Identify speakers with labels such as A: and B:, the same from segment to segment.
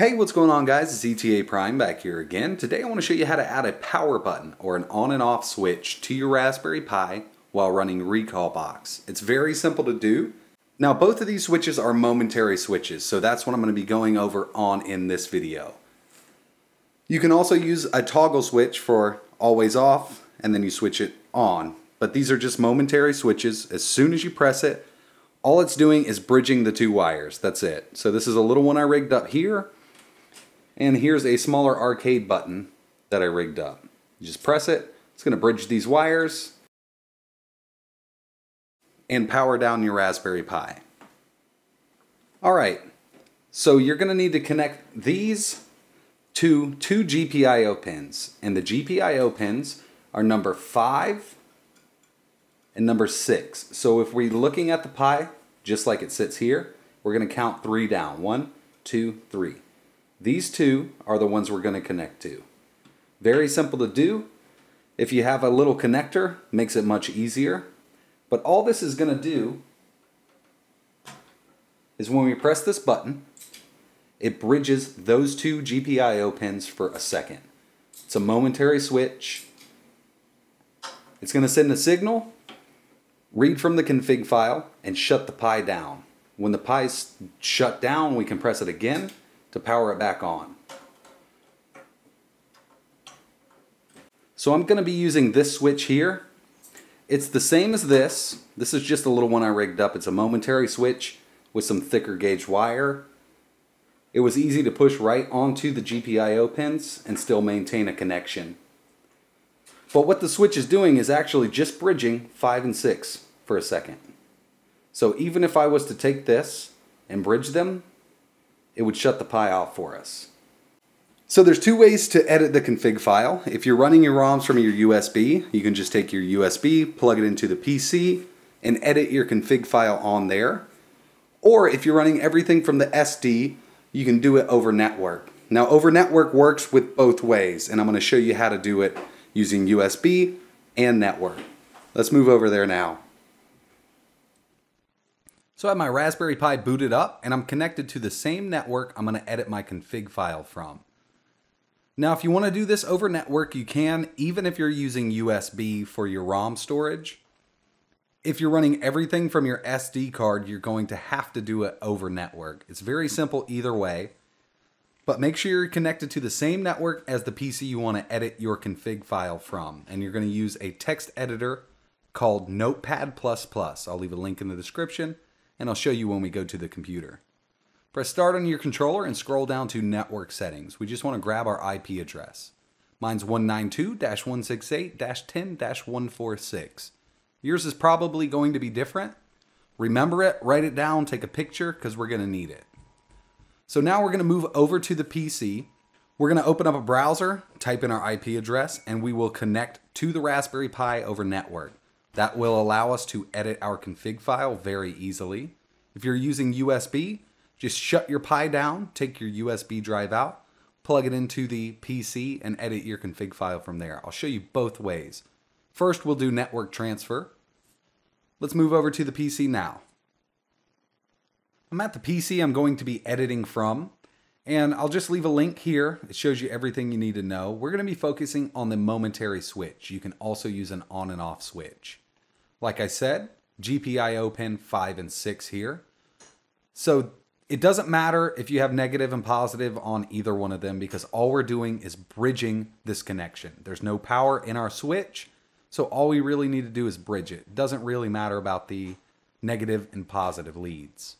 A: Hey, what's going on guys? It's ETA Prime back here again. Today I want to show you how to add a power button or an on and off switch to your Raspberry Pi while running Recalbox. It's very simple to do. Now both of these switches are momentary switches, so that's what I'm going to be going over on in this video. You can also use a toggle switch for always off and then you switch it on. But these are just momentary switches. As soon as you press it, all it's doing is bridging the two wires. That's it. So this is a little one I rigged up here and here's a smaller arcade button that I rigged up. You just press it, it's going to bridge these wires and power down your Raspberry Pi. Alright, so you're going to need to connect these to two GPIO pins. And the GPIO pins are number 5 and number 6. So if we're looking at the Pi, just like it sits here, we're going to count three down. One, two, three. These two are the ones we're going to connect to. Very simple to do. If you have a little connector, makes it much easier. But all this is going to do is when we press this button, it bridges those two GPIO pins for a second. It's a momentary switch. It's going to send a signal, read from the config file, and shut the Pi down. When the Pi's shut down, we can press it again to power it back on. So I'm going to be using this switch here. It's the same as this. This is just a little one I rigged up. It's a momentary switch with some thicker gauge wire. It was easy to push right onto the GPIO pins and still maintain a connection. But what the switch is doing is actually just bridging 5 and 6 for a second. So even if I was to take this and bridge them, it would shut the Pi off for us. So there's two ways to edit the config file. If you're running your ROMs from your USB, you can just take your USB, plug it into the PC, and edit your config file on there. Or if you're running everything from the SD, you can do it over network. Now over network works with both ways, and I'm going to show you how to do it using USB and network. Let's move over there now. So I have my Raspberry Pi booted up and I'm connected to the same network I'm going to edit my config file from. Now if you want to do this over network you can even if you're using USB for your ROM storage. If you're running everything from your SD card you're going to have to do it over network. It's very simple either way. But make sure you're connected to the same network as the PC you want to edit your config file from. And you're going to use a text editor called Notepad++. I'll leave a link in the description and I'll show you when we go to the computer. Press start on your controller and scroll down to network settings. We just want to grab our IP address. Mine's 192-168-10-146. Yours is probably going to be different. Remember it, write it down, take a picture because we're going to need it. So now we're going to move over to the PC. We're going to open up a browser, type in our IP address, and we will connect to the Raspberry Pi over network. That will allow us to edit our config file very easily. If you're using USB, just shut your Pi down, take your USB drive out, plug it into the PC, and edit your config file from there. I'll show you both ways. First, we'll do network transfer. Let's move over to the PC now. I'm at the PC I'm going to be editing from, and I'll just leave a link here. It shows you everything you need to know. We're going to be focusing on the momentary switch. You can also use an on and off switch. Like I said, GPIO pin 5 and 6 here. So it doesn't matter if you have negative and positive on either one of them because all we're doing is bridging this connection. There's no power in our switch, so all we really need to do is bridge it. It doesn't really matter about the negative and positive leads.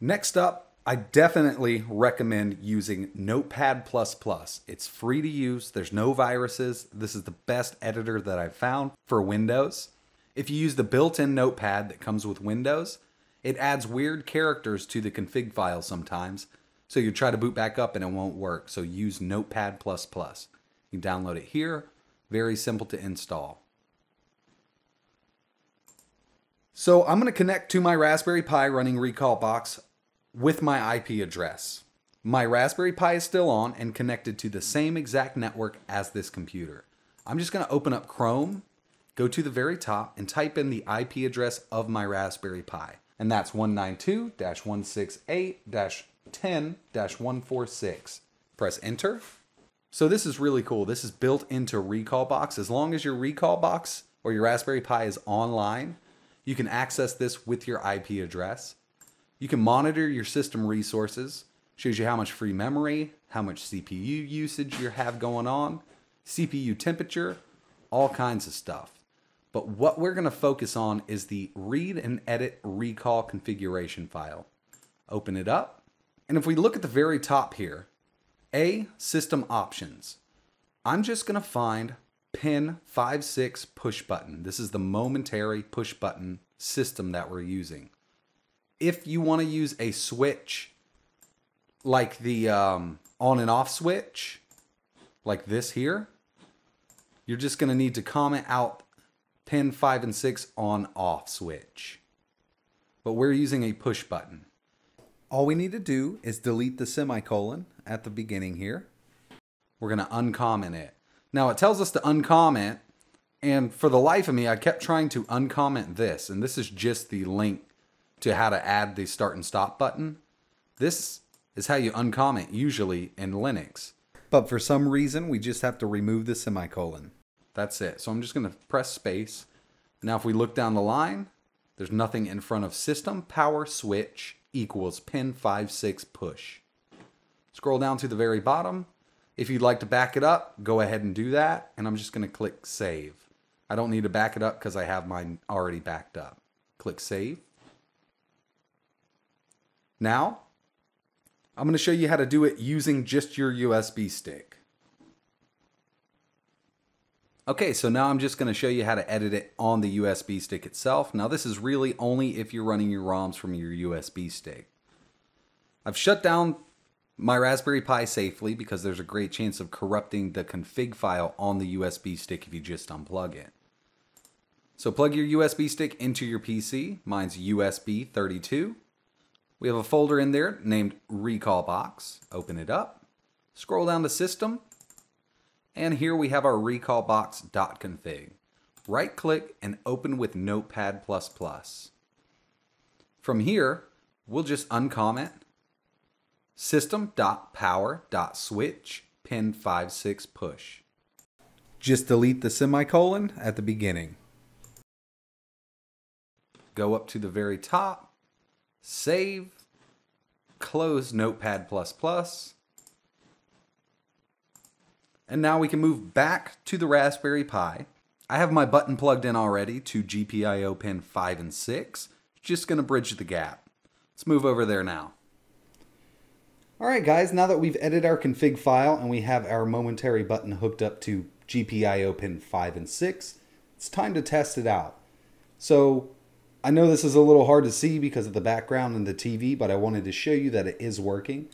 A: Next up, I definitely recommend using Notepad++. It's free to use, there's no viruses. This is the best editor that I've found for Windows. If you use the built-in Notepad that comes with Windows, it adds weird characters to the config file sometimes, so you try to boot back up and it won't work. So use Notepad++. You download it here, very simple to install. So I'm going to connect to my Raspberry Pi running Recalbox with my IP address. My Raspberry Pi is still on and connected to the same exact network as this computer. I'm just going to open up Chrome, go to the very top, and type in the IP address of my Raspberry Pi. and that's 192-168-10-146. Press enter. So this is really cool. This is built into Recalbox. As long as your Recalbox or your Raspberry Pi is online, you can access this with your IP address. You can monitor your system resources, shows you how much free memory, how much CPU usage you have going on, CPU temperature, all kinds of stuff. But what we're going to focus on is the read and edit recall configuration file. Open it up. And if we look at the very top here, A, system options. I'm just going to find pin 56 push button. This is the momentary push button system that we're using. If you want to use a switch like the um, on and off switch, like this here, you're just going to need to comment out pin 5 and 6 on off switch. But we're using a push button. All we need to do is delete the semicolon at the beginning here. We're going to uncomment it. Now it tells us to uncomment and for the life of me I kept trying to uncomment this and this is just the link to how to add the start and stop button. This is how you uncomment usually in Linux. But for some reason we just have to remove the semicolon. That's it. So I'm just going to press space. Now if we look down the line, there's nothing in front of system power switch equals pin 56 push. Scroll down to the very bottom. If you'd like to back it up, go ahead and do that. And I'm just going to click save. I don't need to back it up because I have mine already backed up. Click save. Now, I'm going to show you how to do it using just your USB stick. Okay, so now I'm just going to show you how to edit it on the USB stick itself. Now this is really only if you're running your ROMs from your USB stick. I've shut down my Raspberry Pi safely because there's a great chance of corrupting the config file on the USB stick if you just unplug it. So plug your USB stick into your PC. Mine's USB 32. We have a folder in there named Recalbox. Open it up. Scroll down to System and here we have our recalbox.config. Right click and open with Notepad++. From here, we'll just uncomment system.power.switch pin 56 push. Just delete the semicolon at the beginning. Go up to the very top, save, close Notepad++, and now we can move back to the Raspberry Pi. I have my button plugged in already to GPIO pin 5 and 6. Just going to bridge the gap. Let's move over there now. Alright guys, now that we've edited our config file and we have our momentary button hooked up to GPIO pin 5 and 6, it's time to test it out. So I know this is a little hard to see because of the background and the TV, but I wanted to show you that it is working.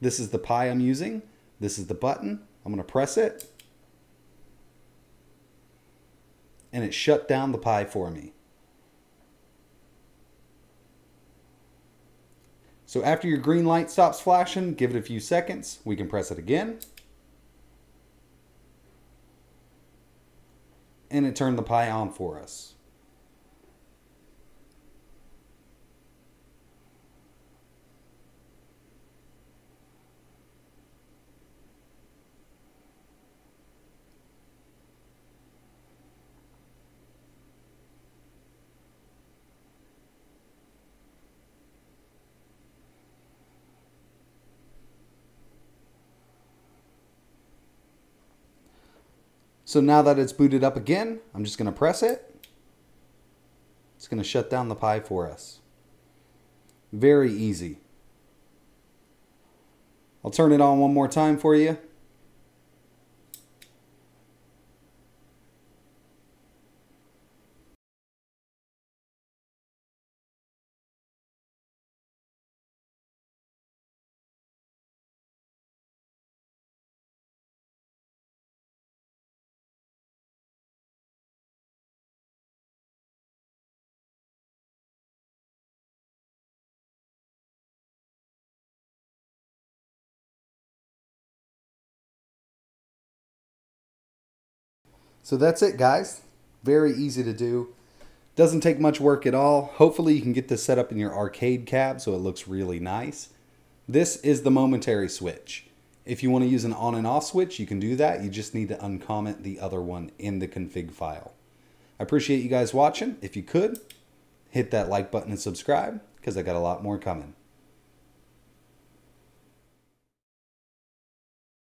A: This is the Pi I'm using. This is the button. I'm going to press it. And it shut down the Pi for me. So after your green light stops flashing, give it a few seconds. We can press it again. And it turned the Pi on for us. So now that it's booted up again, I'm just going to press it. It's going to shut down the Pi for us. Very easy. I'll turn it on one more time for you. So that's it, guys. Very easy to do. Doesn't take much work at all. Hopefully you can get this set up in your arcade cab so it looks really nice. This is the momentary switch. If you want to use an on and off switch, you can do that. You just need to uncomment the other one in the config file. I appreciate you guys watching. If you could, hit that like button and subscribe because I got a lot more coming.